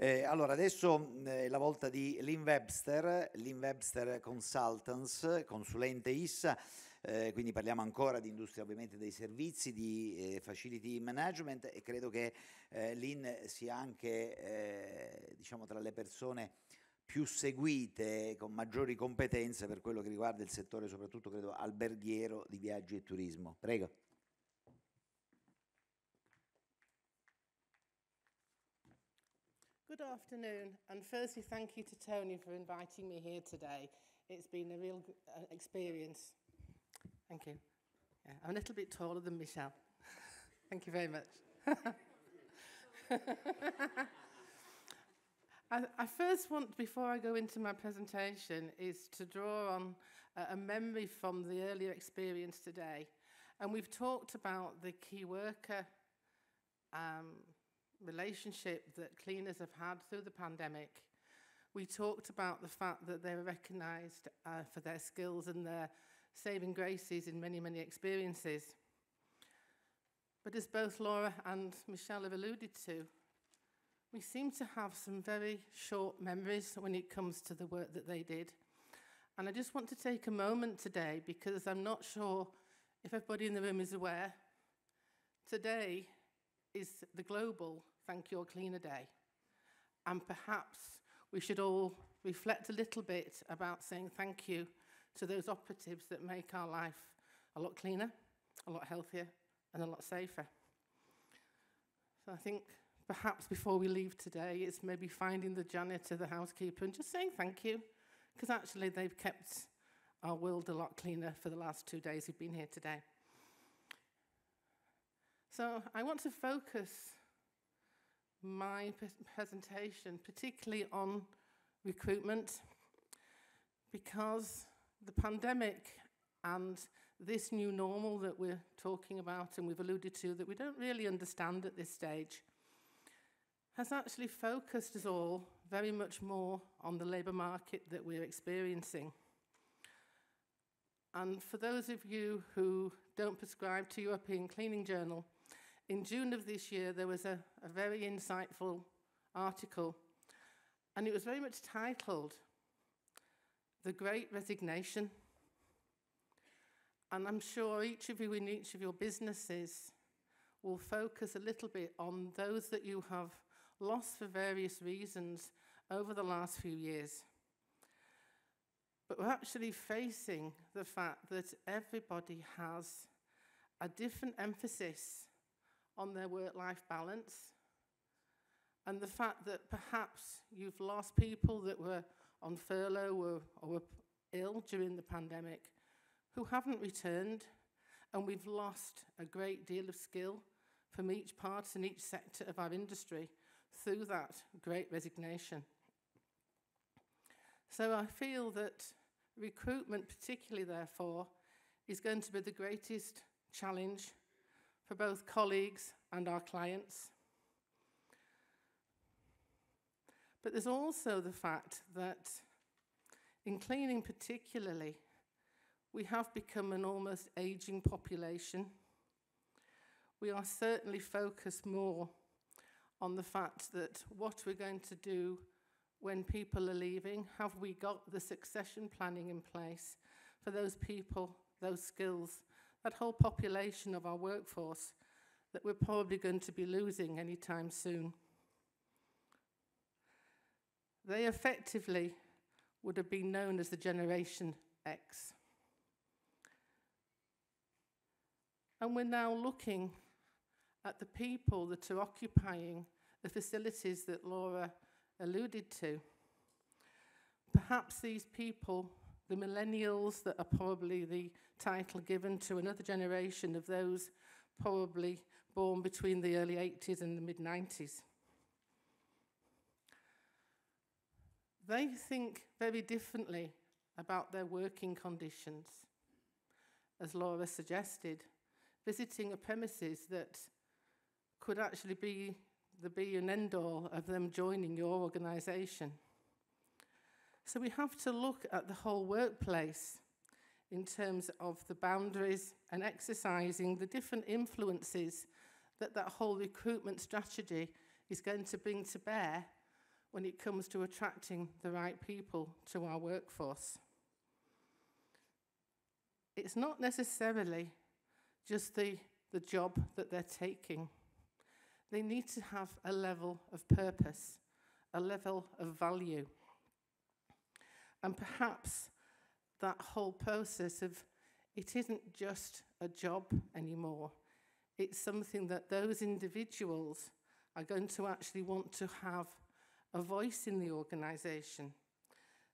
Eh, allora, adesso eh, è la volta di Lynn Webster, Lynn Webster Consultants, consulente ISSA, eh, quindi parliamo ancora di industria ovviamente dei servizi, di eh, facility management e credo che eh, Lynn sia anche eh, diciamo tra le persone più seguite, con maggiori competenze per quello che riguarda il settore soprattutto credo alberghiero di viaggi e turismo. Prego. Good afternoon, and firstly, thank you to Tony for inviting me here today. It's been a real uh, experience. Thank you. Yeah, I'm a little bit taller than Michelle. thank you very much. I, first want, before I go into my presentation, is to draw on a memory from the earlier experience today. And we've talked about the key worker um, relationship that cleaners have had through the pandemic. We talked about the fact that they were recognised uh, for their skills and their saving graces in many, many experiences. But as both Laura and Michelle have alluded to, we seem to have some very short memories when it comes to the work that they did. And I just want to take a moment today because I'm not sure if everybody in the room is aware. Today is the global Thank Your Cleaner Day. And perhaps we should all reflect a little bit about saying thank you to those operatives that make our life a lot cleaner, a lot healthier, and a lot safer. So I think perhaps before we leave today, it's maybe finding the janitor, the housekeeper, and just saying thank you, because actually they've kept our world a lot cleaner for the last two days we've been here today. So I want to focus my presentation particularly on recruitment because the pandemic and this new normal that we're talking about and we've alluded to that we don't really understand at this stage has actually focused us all very much more on the labour market that we're experiencing. And for those of you who don't prescribe to European Cleaning Journal, in June of this year, there was a, a very insightful article, and it was very much titled The Great Resignation. And I'm sure each of you in each of your businesses will focus a little bit on those that you have lost for various reasons over the last few years. But we're actually facing the fact that everybody has a different emphasis on their work life balance. And the fact that perhaps you've lost people that were on furlough or, or were ill during the pandemic who haven't returned, and we've lost a great deal of skill from each part and each sector of our industry through that great resignation. So I feel that recruitment, particularly therefore, is going to be the greatest challenge for both colleagues and our clients. But there's also the fact that in cleaning particularly, we have become an almost aging population. We are certainly focused more on the fact that what we're going to do when people are leaving, have we got the succession planning in place for those people, those skills that whole population of our workforce that we're probably going to be losing anytime soon. They effectively would have been known as the Generation X. And we're now looking at the people that are occupying the facilities that Laura alluded to. Perhaps these people the millennials that are probably the title given to another generation of those probably born between the early 80s and the mid 90s. They think very differently about their working conditions. As Laura suggested, visiting a premises that could actually be the be and end all of them joining your organisation. So we have to look at the whole workplace in terms of the boundaries and exercising the different influences that that whole recruitment strategy is going to bring to bear when it comes to attracting the right people to our workforce. It's not necessarily just the, the job that they're taking. They need to have a level of purpose, a level of value. And perhaps that whole process of it isn't just a job anymore. It's something that those individuals are going to actually want to have a voice in the organisation.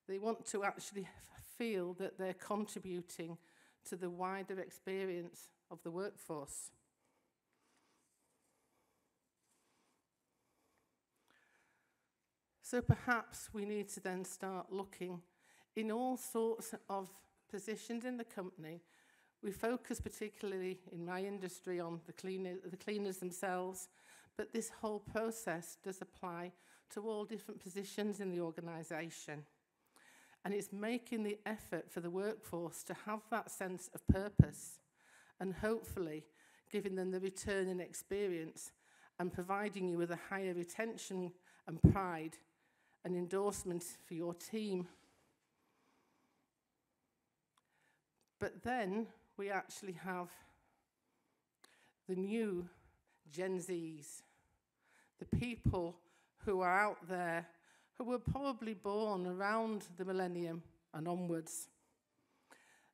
They want to actually feel that they're contributing to the wider experience of the workforce. So perhaps we need to then start looking in all sorts of positions in the company. We focus particularly in my industry on the, cleaner, the cleaners themselves, but this whole process does apply to all different positions in the organisation. And it's making the effort for the workforce to have that sense of purpose and hopefully giving them the return and experience and providing you with a higher retention and pride and endorsement for your team But then we actually have the new Gen Zs, the people who are out there who were probably born around the millennium and onwards.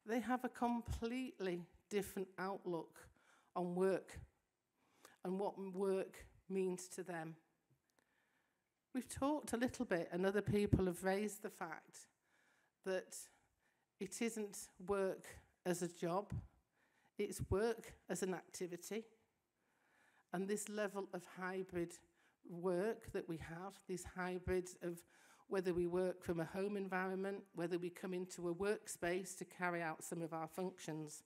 They have a completely different outlook on work and what work means to them. We've talked a little bit, and other people have raised the fact that it isn't work as a job, it's work as an activity. And this level of hybrid work that we have, these hybrids of whether we work from a home environment, whether we come into a workspace to carry out some of our functions,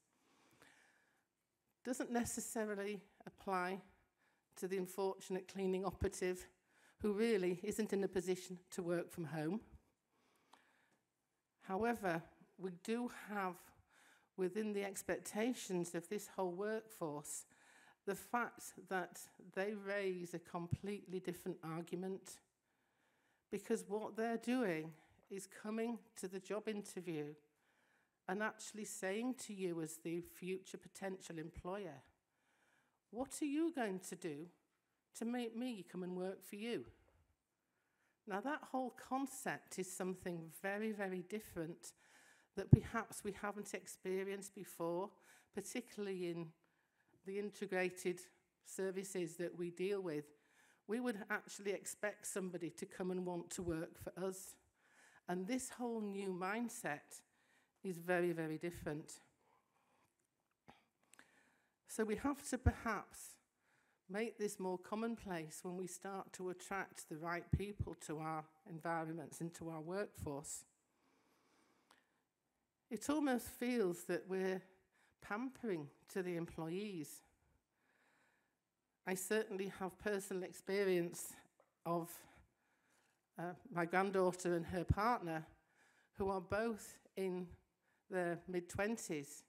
doesn't necessarily apply to the unfortunate cleaning operative who really isn't in a position to work from home. However, we do have within the expectations of this whole workforce the fact that they raise a completely different argument because what they're doing is coming to the job interview and actually saying to you as the future potential employer, what are you going to do to make me come and work for you? Now, that whole concept is something very, very different that perhaps we haven't experienced before, particularly in the integrated services that we deal with, we would actually expect somebody to come and want to work for us. And this whole new mindset is very, very different. So we have to perhaps make this more commonplace when we start to attract the right people to our environments, into our workforce. It almost feels that we're pampering to the employees. I certainly have personal experience of uh, my granddaughter and her partner, who are both in their mid 20s,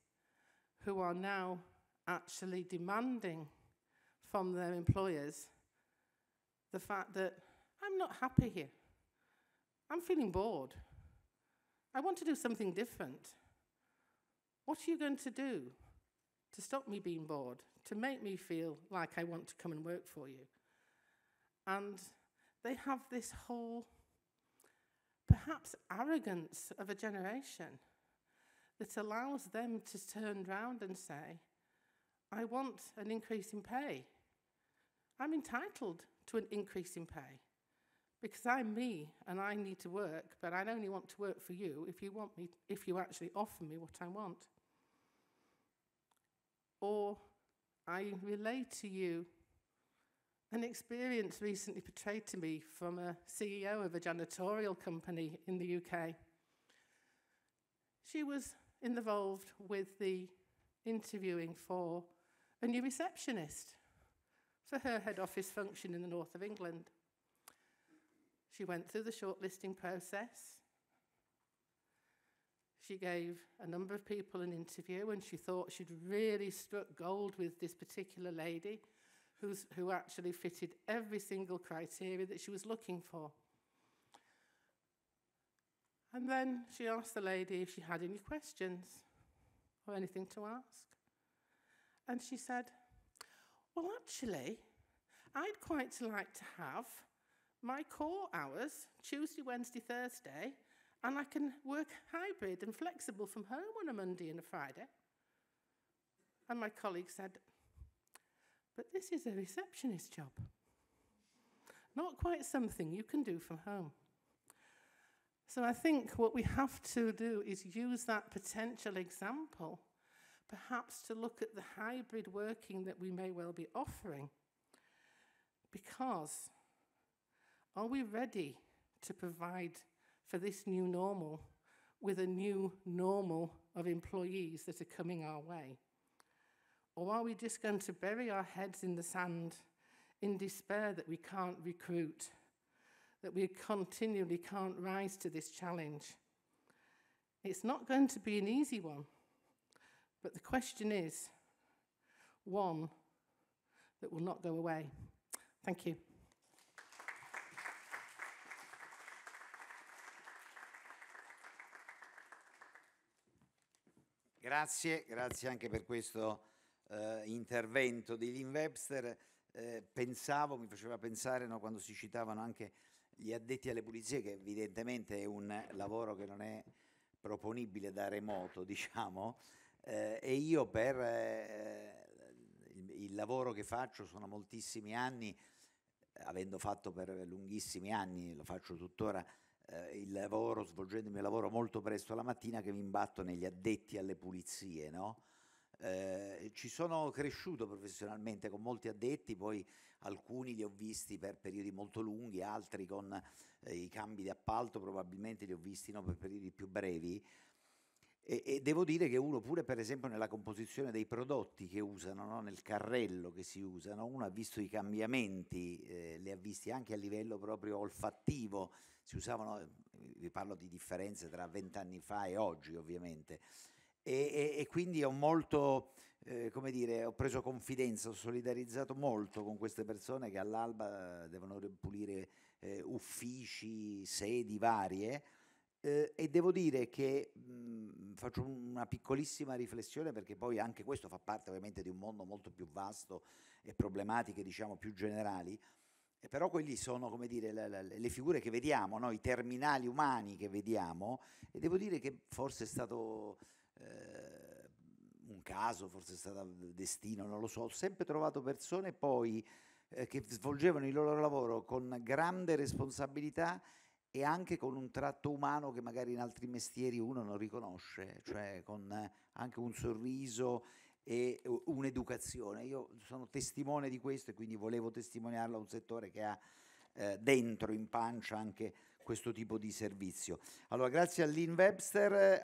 who are now actually demanding from their employers the fact that I'm not happy here. I'm feeling bored. I want to do something different. What are you going to do to stop me being bored, to make me feel like I want to come and work for you? And they have this whole, perhaps, arrogance of a generation that allows them to turn around and say, I want an increase in pay. I'm entitled to an increase in pay because I'm me and I need to work, but I only want to work for you if you want me if you actually offer me what I want. Or I relate to you an experience recently portrayed to me from a CEO of a janitorial company in the UK. She was involved with the interviewing for a new receptionist for her head office function in the north of England. She went through the shortlisting process. She gave a number of people an interview and she thought she'd really struck gold with this particular lady who's, who actually fitted every single criteria that she was looking for. And then she asked the lady if she had any questions or anything to ask. And she said, Well, actually, I'd quite like to have my core hours Tuesday, Wednesday, Thursday, and I can work hybrid and flexible from home on a Monday and a Friday. And my colleague said, But this is a receptionist job. Not quite something you can do from home. So I think what we have to do is use that potential example, perhaps to look at the hybrid working that we may well be offering. Because are we ready to provide for this new normal with a new normal of employees that are coming our way? Or are we just going to bury our heads in the sand in despair that we can't recruit? that we continually can't rise to this challenge. It's not going to be an easy one, but the question is one that will not go away. Thank you. Grazie, grazie anche per questo eh, intervento di Lynn Webster. Eh, pensavo, mi faceva pensare no, quando si citavano anche gli addetti alle pulizie, che evidentemente è un lavoro che non è proponibile da remoto, diciamo, eh, e io per eh, il, il, lavoro che faccio sono moltissimi anni, avendo fatto per lunghissimi anni, lo faccio tuttora, eh, il lavoro, svolgendo il mio lavoro molto presto la mattina, che mi imbatto negli addetti alle pulizie, no? Eh, ci sono cresciuto professionalmente con molti addetti, poi alcuni li ho visti per periodi molto lunghi, altri con eh, i cambi di appalto probabilmente li ho visti no, per periodi più brevi. E, e, devo dire che uno pure per esempio nella composizione dei prodotti che usano, no? nel carrello che si usano, uno ha visto i cambiamenti, eh, li ha visti anche a livello proprio olfattivo, si usavano, eh, vi parlo di differenze tra vent'anni fa e oggi ovviamente, e, e, e quindi ho molto, eh, come dire, ho preso confidenza, ho solidarizzato molto con queste persone che all'alba devono pulire eh, uffici, sedi varie. Eh, e devo dire che mh, faccio una piccolissima riflessione perché poi anche questo fa parte ovviamente di un mondo molto più vasto e problematiche diciamo più generali, e però quelli sono come dire le, le, le figure che vediamo, no? i terminali umani che vediamo e devo dire che forse è stato eh, un caso, forse è stato destino, non lo so, ho sempre trovato persone poi eh, che svolgevano il loro lavoro con grande responsabilità e anche con un tratto umano che magari in altri mestieri uno non riconosce, cioè con anche un sorriso e un'educazione. Io sono testimone di questo e quindi volevo testimoniarlo a un settore che ha eh, dentro, in pancia, anche questo tipo di servizio. Allora, grazie a Lynn Webster.